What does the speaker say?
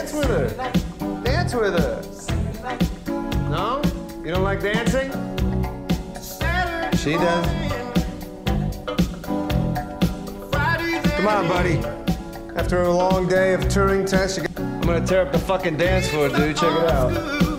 Dance with her. Dance with her. No? You don't like dancing? She does. Come on, buddy. After a long day of Turing tests, I'm gonna tear up the fucking dance floor, dude. Check it out.